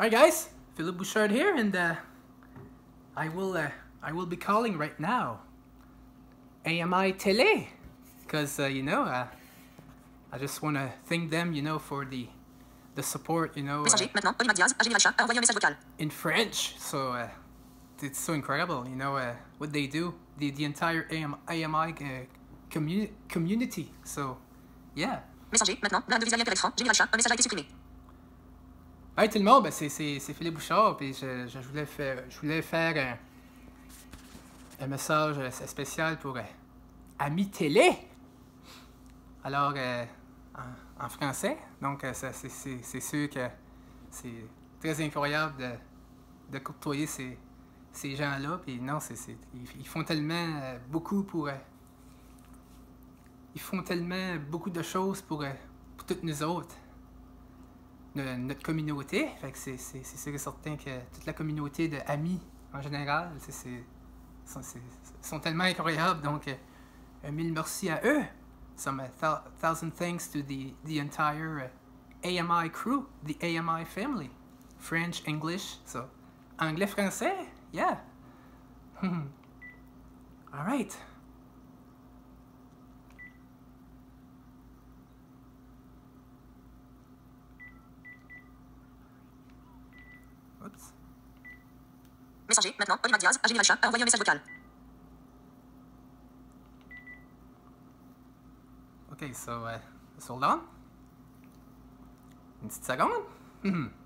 Hi guys, Philip Bouchard here, and uh, I will uh, I will be calling right now. AMI Tele, because uh, you know uh, I just want to thank them, you know, for the the support, you know, Messager, maintenant, Olivier Diaz, a Général a envoyé un message vocal. in French. So uh, it's so incredible, you know, uh, what they do, the the entire AM, AMI uh, commu- community. So yeah. Messager, maintenant, blinde visuel avec franc, Général Chat, un message a été supprimé. Hey tout le monde, ben, c'est, Philippe Bouchard, puis je, je voulais faire, je voulais faire un, un message euh, spécial pour euh, Ami Télé. Alors, euh, en, français, donc euh, c'est, sûr que c'est très incroyable de, de côtoyer ces, ces gens-là, puis non, c'est, c'est, ils, ils font tellement beaucoup pour... ils font tellement beaucoup de choses pour, pour toutes nous autres notre communauté. C'est, c'est, c'est sûr et certain que toute la communauté de amis en général, sont, tellement incroyables. Donc, euh, mille merci à eux. Some uh, thou- thousand thanks to the, the entire uh, AMI crew, the AMI family. French, English, so anglais, français, yeah. All right. Messager, maintenant, Olivier Diaz, a Général Chat, a envoyé un message vocal. Okay, so uh, just hold on. Une petite seconde.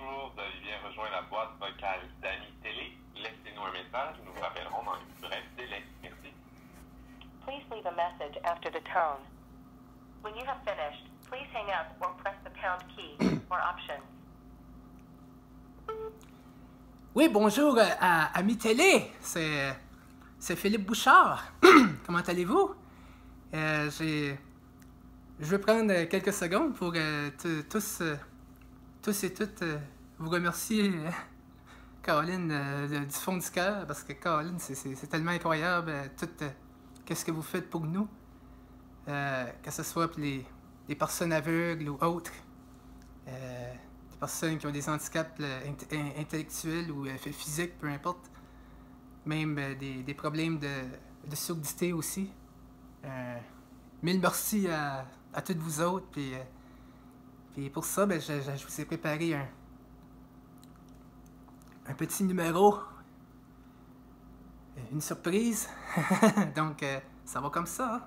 Bonjour, vous avez bien rejoint la boîte vocale d'Ami Télé. Laissez-nous un message, nous vous rappellerons dans un bref délai. Merci. Please leave a message after the tone. When you have finished, please hang up or press the pound key for options. Oui, bonjour euh, à Ami Télé. C'est, c'est Philippe Bouchard. Comment allez-vous? Euh, j'ai, je vais prendre quelques secondes pour euh, tous, euh, tous et toutes euh, vous remercier, euh, Caroline, euh, du fond du cœur, parce que Caroline, c'est, tellement incroyable, euh, tout qu'est-ce que vous faites pour nous, que ce soit pour les, personnes aveugles ou autres. Des personnes qui ont des handicaps int- in- intellectuels ou phy- physiques, peu importe. Même des, problèmes de, de surdité aussi. Mille merci à, toutes vous autres. Puis, puis pour ça, ben, je- je vous ai préparé un, un petit numéro. Euh, Une surprise. Donc, euh, ça va comme ça. hein.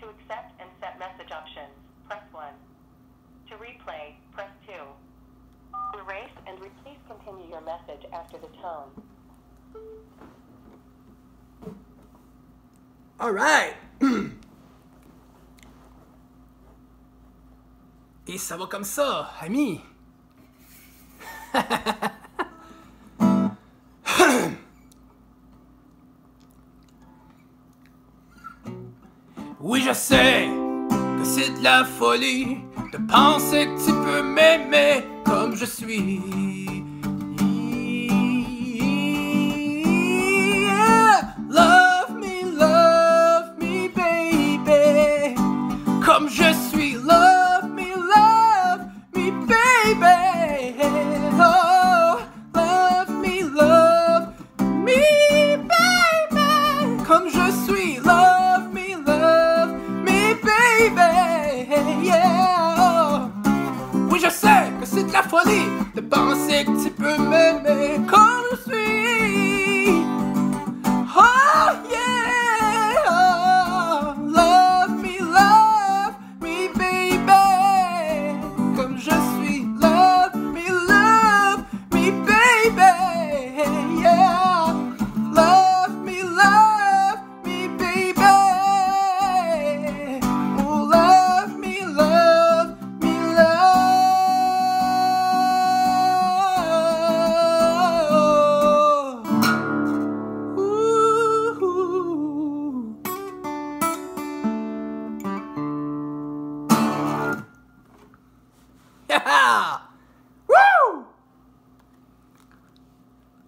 To accept and set message options, press 1. To replay, press 2. To erase and please continue your message after the tone. Alright! Et ça va comme ça, ami. Oui, je sais que c'est de la folie de penser que tu peux m'aimer comme je suis. c'est que tu peux m'aimer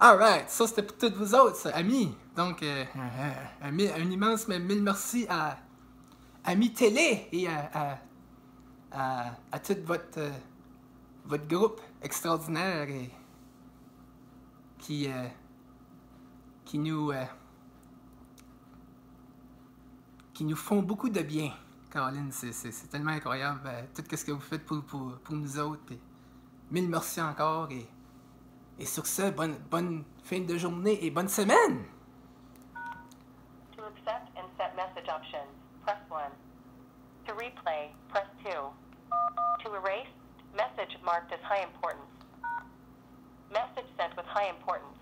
Alright, ça c'était pour toutes vous autres, ça, amis. Donc, euh, un, mi- un immense mais mille merci à Amis Télé et à, à, à, à tout votre, euh, votre groupe extraordinaire et qui, euh, qui nous euh, qui nous font beaucoup de bien. Caroline, c'est, tellement incroyable tout ce que vous faites pour, pour, pour nous autres. puis mille merci encore et, et sur ce, bonne, bonne fin de journée et bonne semaine! To accept and set message options, press 1. To replay, press 2. To erase, message marked as high importance. Message sent with high importance.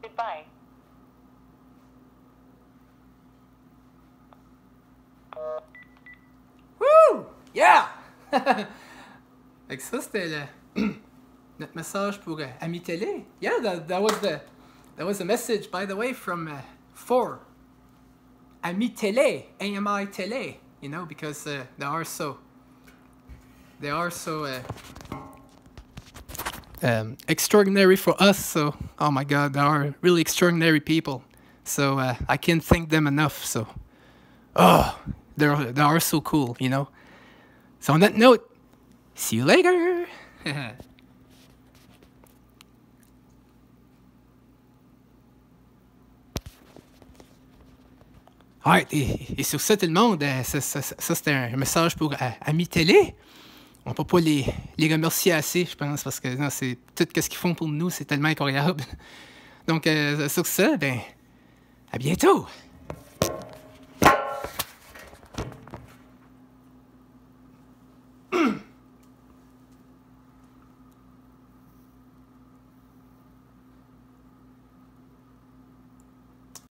Goodbye. Woo! Yeah! fait que ça, c'était le- notre message pour euh, Ami Télé. Yeah, that, that was the that was a message, by the way, from uh, for Ami Télé, AMI Télé. You know, because uh, they are so they are so uh, um, extraordinary for us. So, oh my God, they are really extraordinary people. So uh, I can't thank them enough. So, oh, they're they are so cool, you know. So on that note, see you later. Ouais, et, et sur ça, tout le monde, euh, ça, ça- c'était un message pour euh, Amis Télé. On peut pas les, les remercier assez, je pense, parce que tout ce qu'ils font pour nous, c'est tellement incroyable. Donc, euh, sur ça, ben, à bientôt!